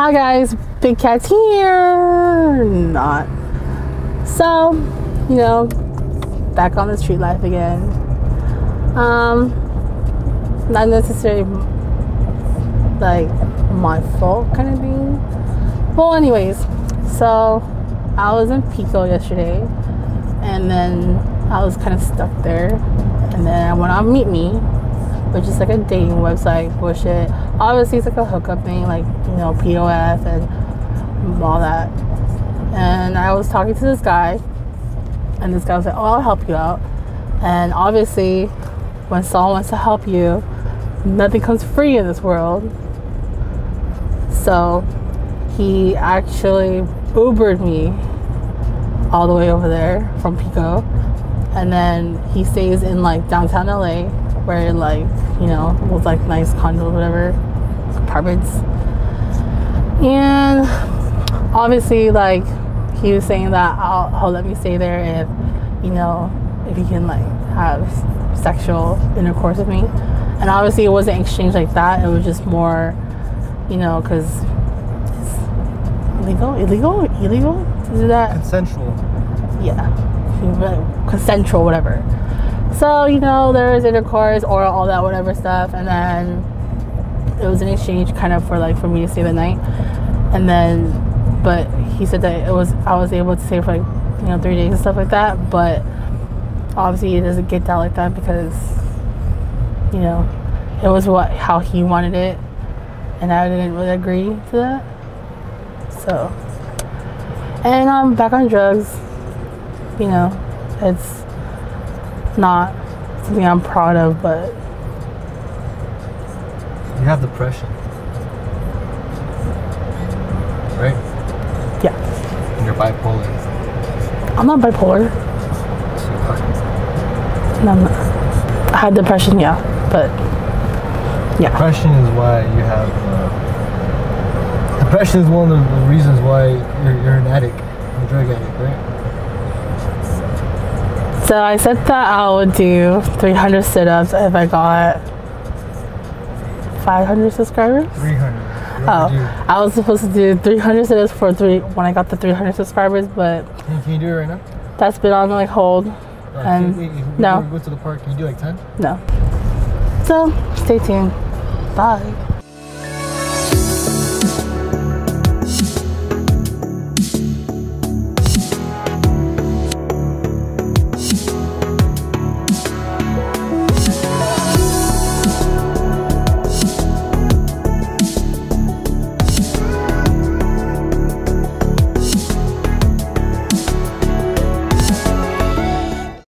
Hi guys, Big Cat here. Not. So, you know, back on the street life again. Um, not necessarily like my fault kind of thing. Well, anyways, so I was in Pico yesterday, and then I was kind of stuck there, and then I went on Meet Me, which is like a dating website bullshit. Obviously, it's like a hookup thing, like you know, POF and all that. And I was talking to this guy, and this guy was like, "Oh, I'll help you out." And obviously, when someone wants to help you, nothing comes free in this world. So he actually Ubered me all the way over there from Pico. And then he stays in like downtown LA where like, you know, with like nice condos, whatever, apartments. And obviously like he was saying that I'll, he'll let me stay there if, you know, if he can like have sexual intercourse with me. And obviously it wasn't exchange like that. It was just more, you know, because illegal, illegal, illegal to do that. Consensual. Yeah, consensual, whatever. So you know, there was intercourse or all that whatever stuff, and then it was an exchange kind of for like for me to stay the night, and then, but he said that it was I was able to stay for like you know three days and stuff like that, but obviously it doesn't get that like that because you know it was what how he wanted it, and I didn't really agree to that. So, and I'm back on drugs. You know, it's not something I'm proud of, but You have depression. Right? yeah, And you're bipolar. I'm not bipolar. So. No, I'm not. I had depression, yeah, but yeah, Depression is why you have. Uh, depression is one of the reasons why you're, you're an addict, a drug addict, right? So I said that I would do 300 sit-ups if I got 500 subscribers. 300. Oh, I was supposed to do 300 sit-ups for three when I got the 300 subscribers, but Can, you- can you do it right now? that's been on like hold. And can we- we- no. we Go to the park. Can you do like 10? No. So stay tuned. Bye.